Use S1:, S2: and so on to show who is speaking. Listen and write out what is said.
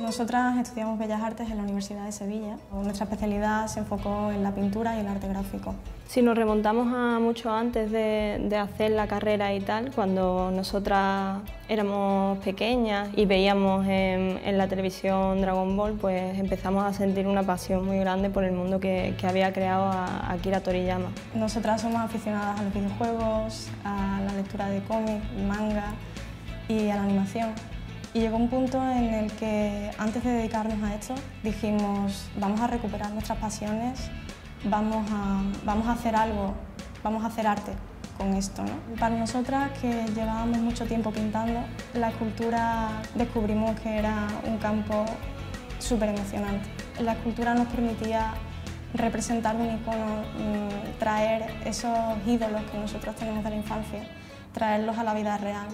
S1: Nosotras estudiamos Bellas Artes en la Universidad de Sevilla. Nuestra especialidad se enfocó en la pintura y el arte gráfico.
S2: Si nos remontamos a mucho antes de, hacer la carrera y tal, cuando nosotras éramos pequeñas y veíamos en, la televisión Dragon Ball, pues empezamos a sentir una pasión muy grande por el mundo que, había creado Akira Toriyama.
S1: Nosotras somos aficionadas a los videojuegos, a la lectura de cómics, manga y a la animación. Y llegó un punto en el que antes de dedicarnos a esto dijimos vamos a recuperar nuestras pasiones, vamos a, vamos a hacer algo, vamos a hacer arte con esto. ¿no? Para nosotras que llevábamos mucho tiempo pintando, la escultura descubrimos que era un campo súper emocionante. La escultura nos permitía representar un icono, mm, traer esos ídolos que nosotros tenemos de la infancia, traerlos a la vida real.